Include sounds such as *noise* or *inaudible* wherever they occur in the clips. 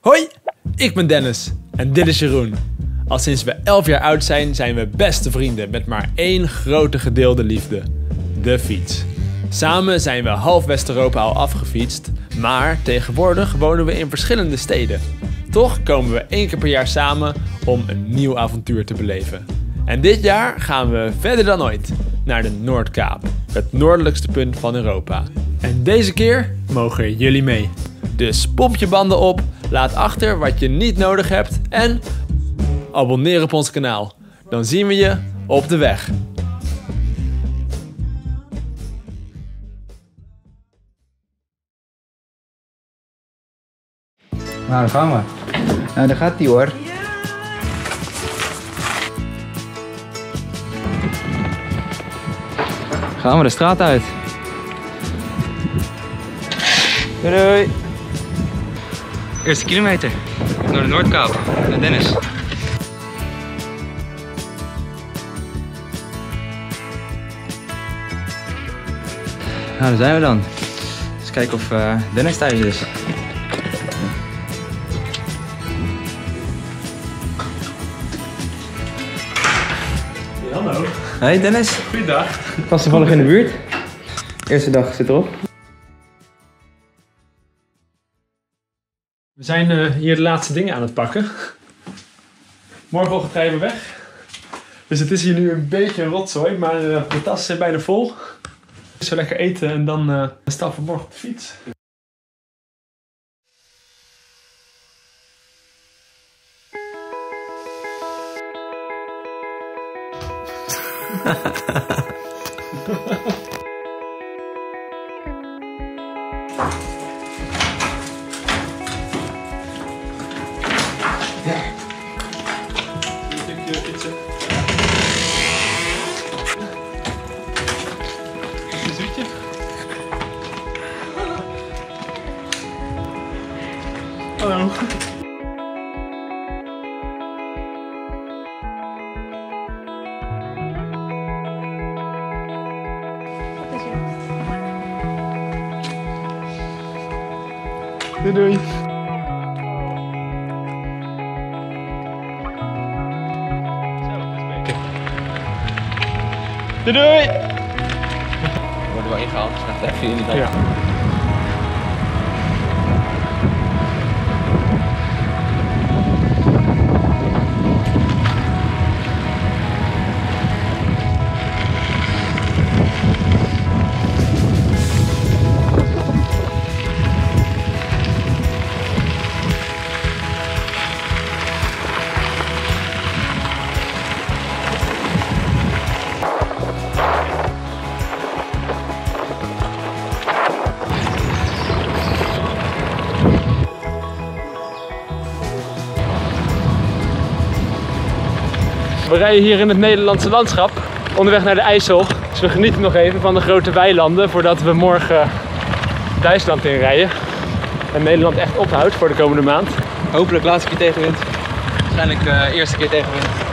Hoi, ik ben Dennis en dit is Jeroen. Al sinds we 11 jaar oud zijn, zijn we beste vrienden met maar één grote gedeelde liefde: de fiets. Samen zijn we half West-Europa al afgefietst, maar tegenwoordig wonen we in verschillende steden. Toch komen we één keer per jaar samen om een nieuw avontuur te beleven. En dit jaar gaan we verder dan ooit naar de Noordkaap, het noordelijkste punt van Europa. En deze keer mogen jullie mee. Dus pomp je banden op, laat achter wat je niet nodig hebt en abonneer op ons kanaal. Dan zien we je op de weg. Nou, daar gaan we. Nou, daar gaat hij hoor. Gaan we de straat uit. Doei doei. Eerste kilometer. Naar de Noordkaap. Naar Dennis. Nou, daar zijn we dan. Eens kijken of eh, Dennis thuis is. Hallo, Hey Dennis. goeiedag. Pas toevallig in de buurt. Eerste dag zit erop. We zijn eh, hier de laatste dingen aan het pakken. Morgenochtend rijden we weg. Dus het is hier nu een beetje een rotzooi, maar eh, de tassen zijn bijna vol. Zo lekker eten en dan eh stappen we morgen op de fiets. *laughs* Doei doei. Zo, dat is beter. Doei doei. We worden wel ingehaald, dus even in die Ja. Rijden hier in het Nederlandse landschap, onderweg naar de IJssel. Dus we genieten nog even van de grote weilanden voordat we morgen Duitsland inrijden. En Nederland echt ophoudt voor de komende maand. Hopelijk laatste keer tegenwind. Waarschijnlijk eh eerste keer tegenwind.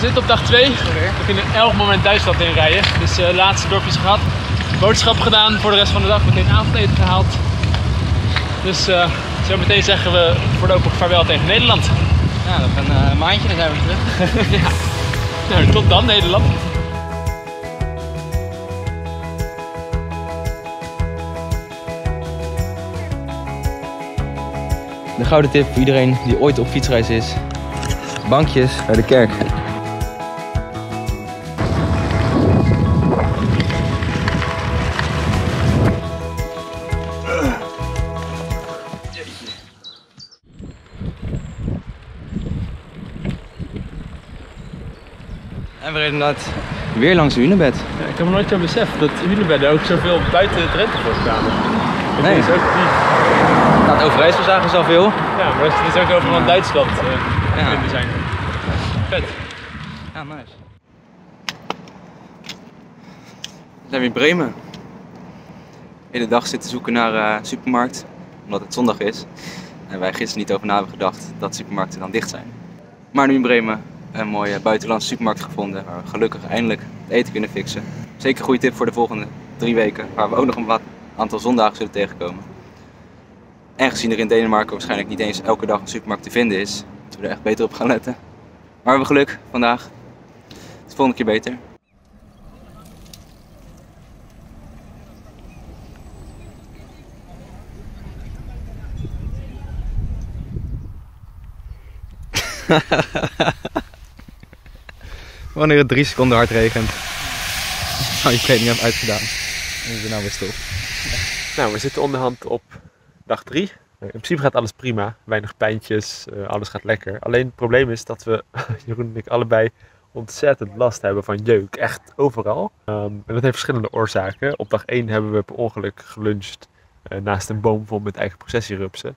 We zitten op dag 2. We kunnen elk moment Duitsland inrijden. Dus eh laatste dorpjes gehad. Boodschap gedaan voor de rest van de dag. Meteen avondeten gehaald. Dus eh, zo meteen zeggen we voorlopig vaarwel tegen Nederland. Ja, nog een eh, maandje, dan zijn we terug. *laughs* ja. Nou, tot dan Nederland. De gouden tip voor iedereen die ooit op fietsreis is. Bankjes bij de kerk. Inderdaad weer langs de Hunebed. Ja, ik heb me nooit zo beseft dat hunebedden ook zoveel buiten het Drenthe voorkwamen. Dat Nee. is ook niet. Nou, het Overijssel zagen ze al veel. Ja, maar het is ook overal Duitsland Ja. vinden zijn. Vet. Ja, nice. zijn we in Bremen. De hele dag zitten zoeken naar uh, supermarkt, omdat het zondag is. En wij gisteren niet over na hebben gedacht dat supermarkten dan dicht zijn. Maar nu in Bremen een mooie buitenlandse supermarkt gevonden waar we gelukkig eindelijk het eten kunnen fixen. Zeker een goede tip voor de volgende drie weken, waar we ook nog een aantal zondagen zullen tegenkomen. En gezien er in Denemarken waarschijnlijk niet eens elke dag een supermarkt te vinden is, moeten we er echt beter op gaan letten. Maar we hebben geluk vandaag. De volgende keer beter. *laughs* Wanneer het drie seconden hard regent. Oh, je kleding hebt uitgedaan. Is er nou weer stil. Nou, we zitten onderhand op dag 3. In principe gaat alles prima. Weinig pijntjes, uh, alles gaat lekker. Alleen het probleem is dat we, *laughs* Jeroen en ik, allebei ontzettend last hebben van jeuk. Echt overal. Um, en dat heeft verschillende oorzaken. Op dag 1 hebben we per ongeluk geluncht uh, naast een boom vol met eigen processierupsen.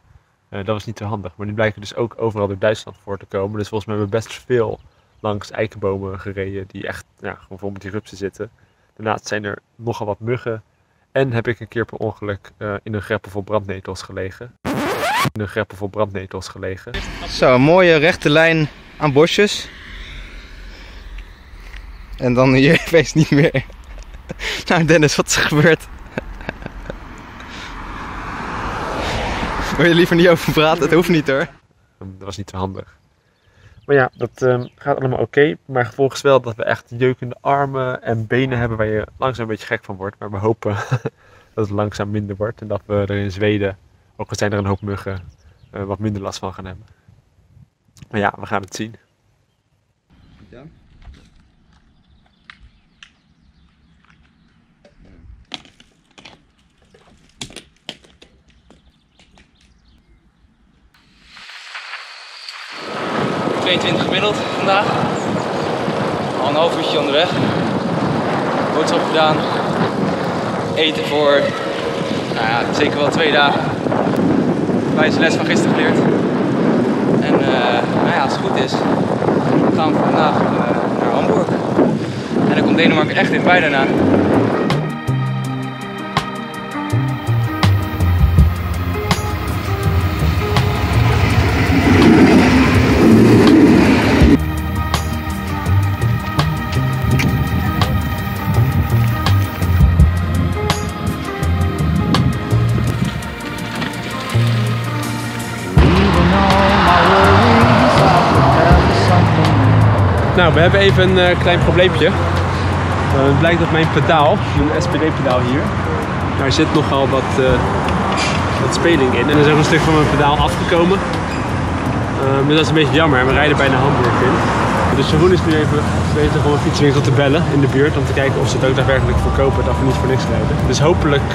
Uh, dat was niet zo handig. Maar die blijken dus ook overal door Duitsland voor te komen. Dus volgens mij hebben we best veel langs eikenbomen gereden die echt ja, gewoon vol met die rupsen zitten. Daarnaast zijn er nogal wat muggen. En heb ik een keer per ongeluk uh, in een greppel vol brandnetels gelegen. In een greppel vol brandnetels gelegen. Zo, een mooie rechte lijn aan bosjes. En dan hier *laughs* wees niet meer. *laughs* nou Dennis, wat is er gebeurd? *laughs* Wil je liever niet over praten? Het hoeft niet hoor. Dat was niet zo handig. Maar ja, dat um, gaat allemaal oké. Maar gevolgens wel dat we echt jeukende armen en benen hebben waar je langzaam een beetje gek van wordt. Maar we hopen *laughs* dat het langzaam minder wordt. En dat we er in Zweden, ook al zijn er een hoop muggen, uh, wat minder last van gaan hebben. Maar ja, we gaan het zien. Ja. Gemiddeld vandaag. Al een half uurtje onderweg. Boodschap gedaan. Eten voor nou ja, zeker wel twee dagen. Wijze les van gisteren geleerd. En uh, nou ja, als het goed is, gaan we vandaag uh, naar Hamburg. En dan komt Denemarken echt in bij daarna. Nou, we hebben even een uh, klein probleempje. Uh, het blijkt dat mijn pedaal, een SPD-pedaal hier, daar zit nogal wat, uh, wat speling in. En er is ook een stuk van mijn pedaal afgekomen. dus dat is een beetje jammer. We rijden bijna Hamburg in. Dus Jeroen is nu even bezig om een fietswinkel te bellen in de buurt. Om te kijken of ze het ook daadwerkelijk verkopen dat we niet voor niks rijden. Dus hopelijk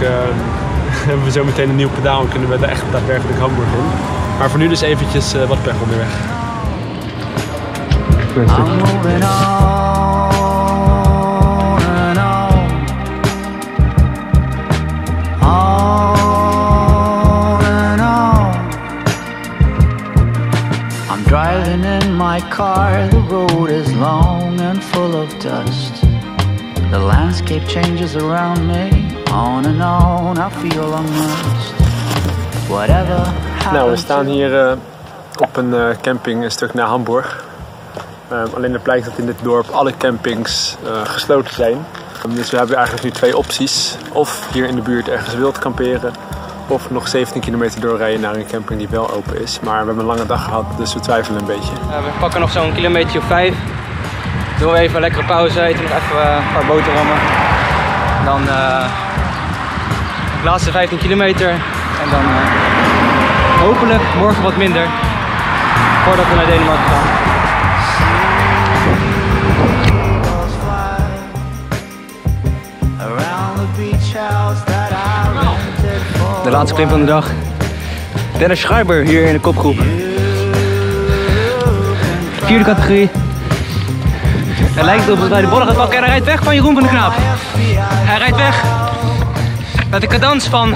*laughs* hebben we zo meteen een nieuw pedaal en kunnen we er echt daadwerkelijk Hamburg in. Maar voor nu dus eventjes wat pech onderweg. I'm moving on and on, on and on. I'm driving in my car, the road is long and full of dust. The landscape changes around me, on and on, I feel I'm lost. Whatever Nou, we staan hier uh, op een uh, camping een stuk naar Hamburg. Uh, alleen het blijkt dat in dit dorp alle campings uh, gesloten zijn. Um, dus we hebben eigenlijk nu twee opties. Of hier in de buurt ergens wild kamperen. Of nog 17 kilometer doorrijden naar een camping die wel open is. Maar we hebben een lange dag gehad, dus we twijfelen een beetje. We pakken nog zo'n kilometer of vijf. Doen we even een lekkere pauze, eten nog even een paar boterhammen. Dan de laatste 15 kilometer. En dan hopelijk morgen wat minder. Voordat we naar Denemarken gaan. De laatste klim van de dag. Dennis Schreiber hier in de kopgroep. Vierde categorie. Hij lijkt op dat hij de bollen gaat pakken en hij rijdt weg van Jeroen van de Knaap. Hij rijdt weg. Met de cadans van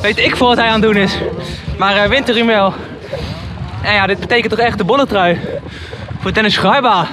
weet ik veel wat hij aan het doen is. Maar hij wint. En ja, dit betekent toch echt de bolletrui voor Dennis Schreiber.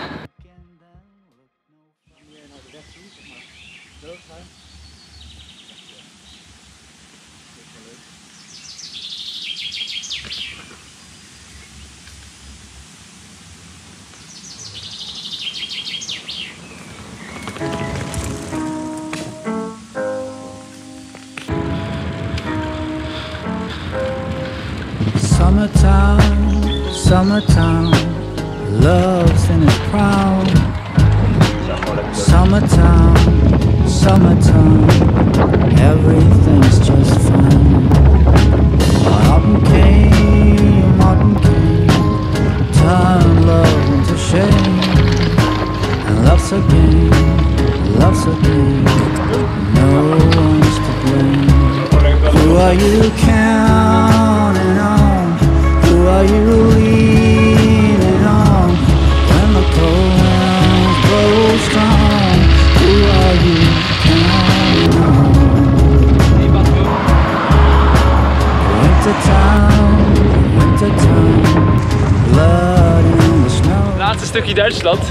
Summertime, summertime, love's in its prime. Summertime, summertime, everything's just fine. Autumn came, autumn came, turned love into shame. And love's a game, love's a game, stukje Duitsland.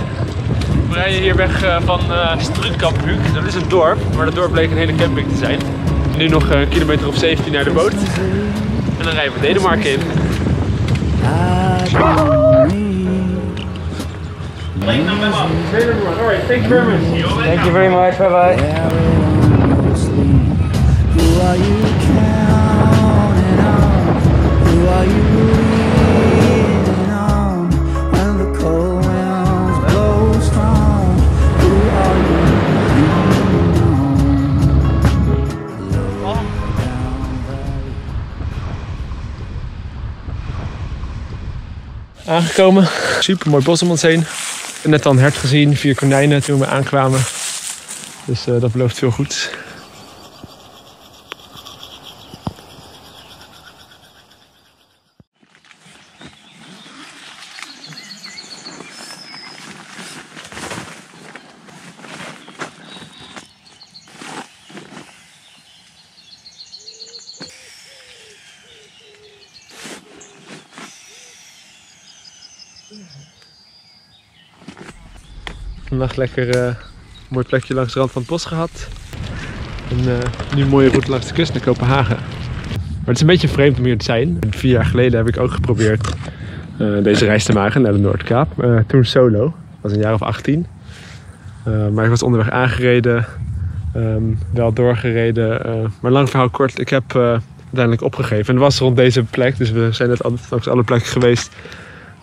We rijden hier weg eh, van uh. Dat is een dorp, maar dat dorp bleek een hele camping te zijn. Nu nog een kilometer of 17 naar de boot. En dan rijden we Denemarken in. Alright, thank you very much. Thank you very much, bye bye. Aangekomen. Super mooi bos om ons heen. Net een hert gezien, vier konijnen toen we aankwamen. Dus eh, dat belooft veel goeds. Vandaag lekker eh, een mooi plekje langs de rand van het bos gehad. En eh, nu een mooie route langs de kust naar Kopenhagen. Maar het is een beetje vreemd om hier te zijn. Vier jaar geleden heb ik ook geprobeerd eh, deze reis te maken naar de Noordkaap. Eh, toen solo. Was een jaar of 18. Eh, maar ik was onderweg aangereden. ehm, wel doorgereden. maar lang verhaal kort. Ik heb uiteindelijk opgegeven. En was rond deze plek. Dus we zijn net langs alle plekken geweest.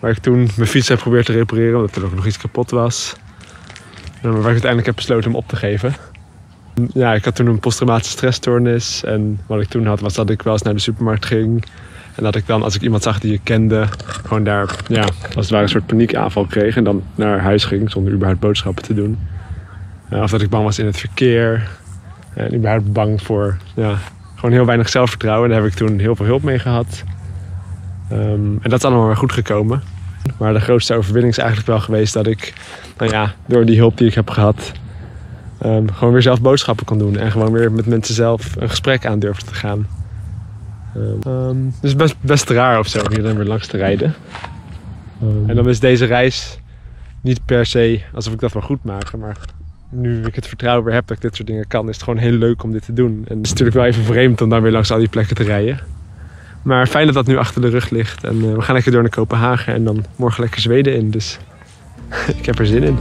Waar ik toen mijn fiets heb geprobeerd te repareren. Omdat er ook nog iets kapot was. Waar ik uiteindelijk heb besloten om op te geven. Ja, ik had toen een posttraumatische stressstoornis. En wat ik toen had was dat ik wel eens naar de supermarkt ging. En dat ik dan, als ik iemand zag die ik kende, gewoon daar, ja, als het ware een soort paniekaanval kreeg. En dan naar huis ging zonder überhaupt boodschappen te doen. Of dat ik bang was in het verkeer. En überhaupt bang voor, ja, gewoon heel weinig zelfvertrouwen. Daar heb ik toen heel veel hulp mee gehad. Ehm, en dat is allemaal weer goed gekomen. Maar de grootste overwinning is eigenlijk wel geweest dat ik, nou ja, door die hulp die ik heb gehad, ehm, gewoon weer zelf boodschappen kon doen. En gewoon weer met mensen zelf een gesprek aan durfde te gaan. Ehm, ehm, dus best, best raar of zo hier dan weer langs te rijden. En dan is deze reis niet per se alsof ik dat wel goed maak. Maar nu ik het vertrouwen weer heb dat ik dit soort dingen kan, is het gewoon heel leuk om dit te doen. En het is natuurlijk wel even vreemd om dan weer langs al die plekken te rijden. Maar fijn dat dat nu achter de rug ligt. En eh, we gaan lekker door naar Kopenhagen en dan morgen lekker Zweden in. Dus *laughs* ik heb er zin in.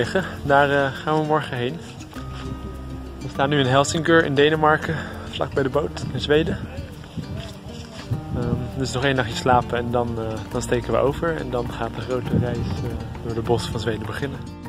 Liggen. Daar eh, gaan we morgen heen. We staan nu in Helsingør in Denemarken, vlak bij de boot in Zweden. Ehm, dus nog één nachtje slapen en dan, eh, dan steken we over. En dan gaat de grote reis eh, door de bossen van Zweden beginnen.